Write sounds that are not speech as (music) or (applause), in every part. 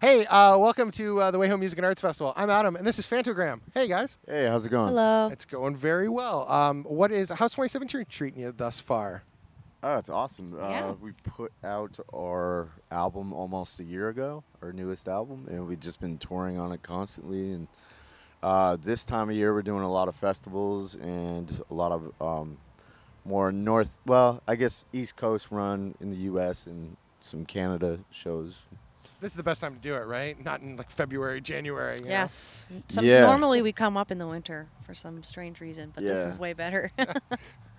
Hey, uh, welcome to uh, the WayHome Music and Arts Festival. I'm Adam, and this is Phantogram. Hey, guys. Hey, how's it going? Hello. It's going very well. Um, what is how's 2017 treating you thus far? Oh, it's awesome. Yeah. Uh, we put out our album almost a year ago, our newest album, and we've just been touring on it constantly. And uh, this time of year, we're doing a lot of festivals and a lot of um, more north, well, I guess East Coast run in the U.S. and some Canada shows. This is the best time to do it, right? Not in like February, January. you know? Yes. Some, Yeah. Normally we come up in the winter for some strange reason, but this is way better. (laughs)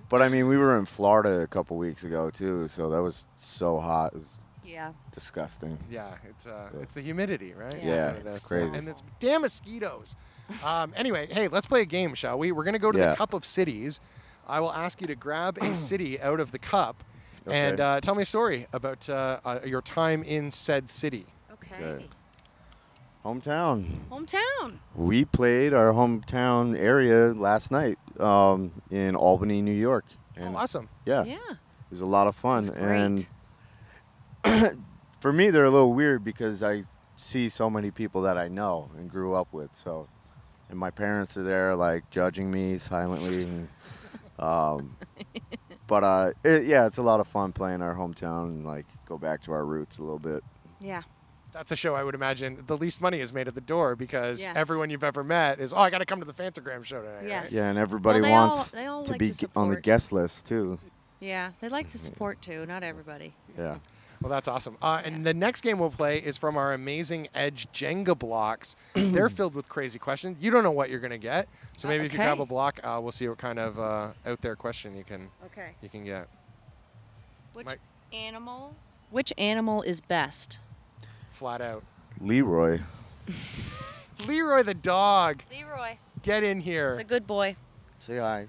But I mean, we were in Florida a couple weeks ago too, so that was so hot. It was yeah. disgusting. Yeah, it's uh, it's the humidity, right? Yeah. Yeah, That's it's crazy. And it's damn mosquitoes. um, anyway, hey, let's play a game, shall we? We're gonna go to the cup of cities. I will ask you to grab a (clears throat) city out of the cup and uh, tell me a story about uh, uh, your time in said city. Okay. Okay. Hometown. Hometown. We played our hometown area last night um, in Albany, New York. And oh, awesome. yeah, Yeah. it was a lot of fun. It was great. And (clears throat) for me, they're a little weird because I see so many people that I know and grew up with. So, and my parents are there, like judging me silently. And, um, (laughs) but uh, it, yeah, it's a lot of fun playing our hometown and like go back to our roots a little bit. Yeah. That's a show I would imagine the least money is made at the door because Yes. everyone you've ever met is, oh, I got to come to the Phantogram show tonight. Yes. Right? Yeah, and everybody they all- wants they all to like be to on the guest list too. Yeah. They like to support too, not everybody. Yeah. Well, that's awesome. Uh, and the next game we'll play is from our amazing Edge Jenga blocks. (clears throat) They're filled with crazy questions. You don't know what you're going to get, so maybe if you grab a block, uh, we'll see what kind of uh, out there question you can Okay. you can get. Which Mike. animal? Which animal is best? Flat out. Leroy. (laughs) Leroy the dog, Leroy. get in here. The good boy. Say hi.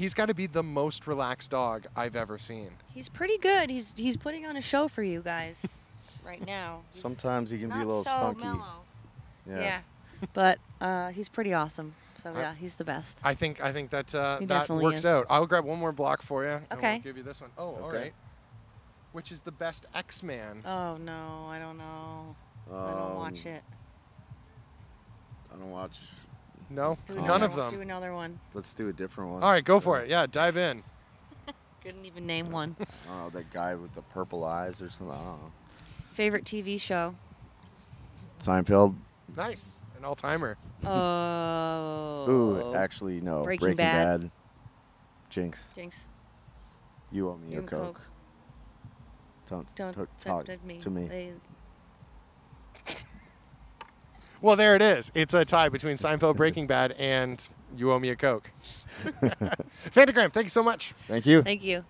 He's got to be the most relaxed dog I've ever seen. He's pretty good. He's he's putting on a show for you guys (laughs) right now. He's Sometimes he can be a little so spunky. mellow. Yeah. Yeah. but uh, he's pretty awesome. So I- yeah, he's the best. I think I think that uh, that works is. out. I'll grab one more block for you. and Okay. we'll give you this one. Oh, all Okay. right. Which is the best X-Man? Oh no, I don't know. I don't watch Um, it. I don't watch. No, Do None none another of one. them. Do another one. Let's do a different one. All right, go for it. Yeah, dive in. (laughs) Couldn't even name one. (laughs) I that guy with the purple eyes or something. I don't know. Favorite TV show? Seinfeld. Nice, an all-timer. Oh. Ooh, actually no. Breaking Bad. Bad. Jinx, Jinx. you owe me You a coke. Coke. Don't, Don't t- talk talk to me. to me. They- Well, there it is. It's a tie between Seinfeld, Breaking Bad, and You Owe Me a Coke. (laughs) Phantogram, thank you so much. Thank you. Thank you.